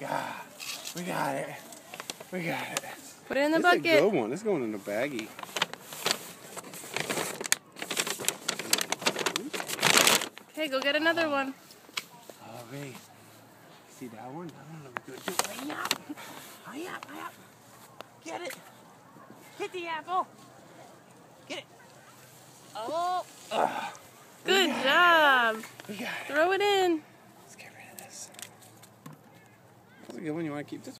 Yeah, we got it. We got it. Put it in the this bucket. is a good one. It's going in the baggie. Okay, go get another one. Okay. See that one? That one looks good too. Hurry up. Hurry up, hurry up. Get it. Hit the apple. Get it. Oh. Ugh. Good job. We got it. Throw it in. Good one. You want to keep this